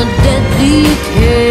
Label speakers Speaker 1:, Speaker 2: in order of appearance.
Speaker 1: a deadly care.